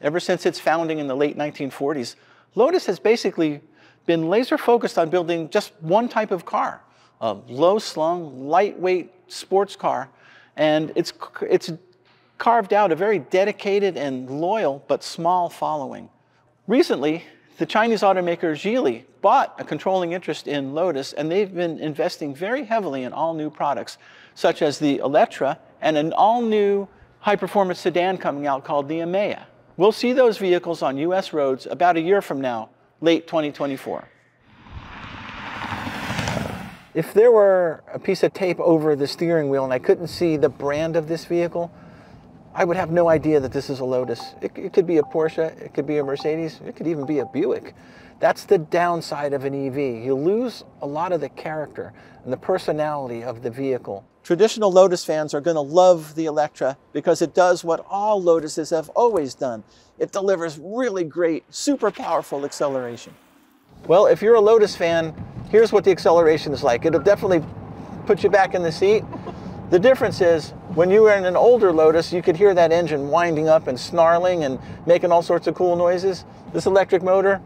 Ever since its founding in the late 1940s, Lotus has basically been laser focused on building just one type of car, a low slung, lightweight sports car. And it's, it's carved out a very dedicated and loyal but small following. Recently, the Chinese automaker Geely bought a controlling interest in Lotus, and they've been investing very heavily in all new products, such as the Eletre and an all new high performance sedan coming out called the Emeya. We'll see those vehicles on US roads about a year from now, late 2024. If there were a piece of tape over the steering wheel and I couldn't see the brand of this vehicle, I would have no idea that this is a Lotus. It, it, could be a Porsche, it could be a Mercedes, it could even be a Buick. That's the downside of an EV. You lose a lot of the character and the personality of the vehicle. Traditional Lotus fans are going to love the Eletre because it does what all Lotuses have always done. It delivers really great, super powerful acceleration. Well, if you're a Lotus fan, here's what the acceleration is like. It'll definitely put you back in the seat. The difference is when you were in an older Lotus, you could hear that engine winding up and snarling and making all sorts of cool noises. This electric motor,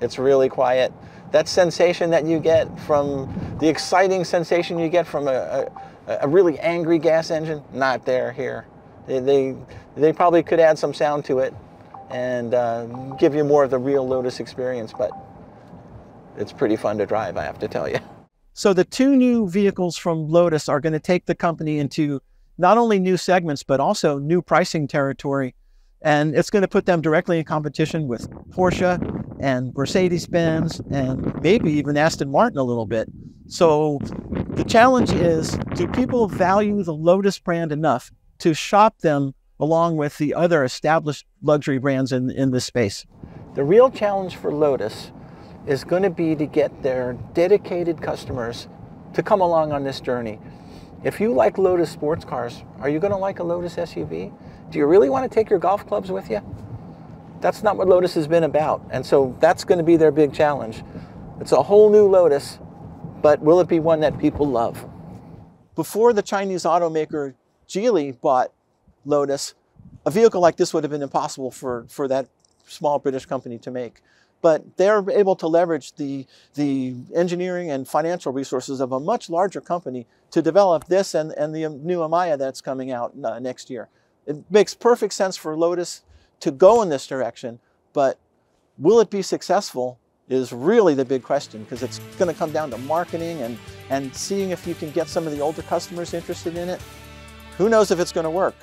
it's really quiet. That sensation that you get from the exciting sensation you get from a, a, a really angry gas engine, not there here. They, they, they, probably could add some sound to it and uh, give you more of the real Lotus experience, but it's pretty fun to drive, I have to tell you. So the two new vehicles from Lotus are going to take the company into not only new segments, but also new pricing territory. And it's going to put them directly in competition with Porsche and Mercedes-Benz and maybe even Aston Martin a little bit. So the challenge is, do people value the Lotus brand enough to shop them along with the other established luxury brands in, in this space? The real challenge for Lotus is going to be to get their dedicated customers to come along on this journey. If you like Lotus sports cars, are you going to like a Lotus SUV? Do you really want to take your golf clubs with you? That's not what Lotus has been about. And so that's going to be their big challenge. It's a whole new Lotus, but will it be one that people love? Before the Chinese automaker Geely bought Lotus, a vehicle like this would have been impossible for, for that small British company to make but they're able to leverage the, the engineering and financial resources of a much larger company to develop this and, and the new Emeya that's coming out uh, next year. It makes perfect sense for Lotus to go in this direction, but will it be successful is really the big question because it's going to come down to marketing and, and seeing if you can get some of the older customers interested in it. Who knows if it's going to work?